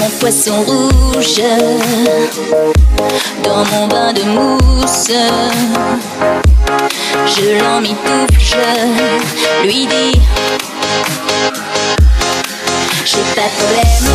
mon poisson rouge dans mon bain de mousse. Je l'en l'emmitoufle, je lui dis J'ai pas de problème